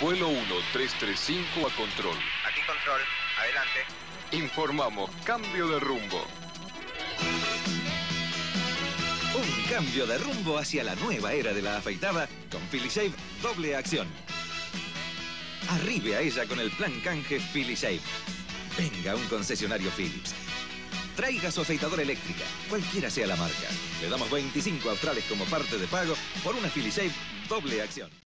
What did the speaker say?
Vuelo 1335 a control. Aquí control, adelante. Informamos, cambio de rumbo. Un cambio de rumbo hacia la nueva era de la afeitada con Philishave doble acción. Arribe a ella con el plan canje Philishave. Venga a un concesionario Philips. Traiga su afeitadora eléctrica, cualquiera sea la marca. Le damos 25 australes como parte de pago por una Philishave doble acción.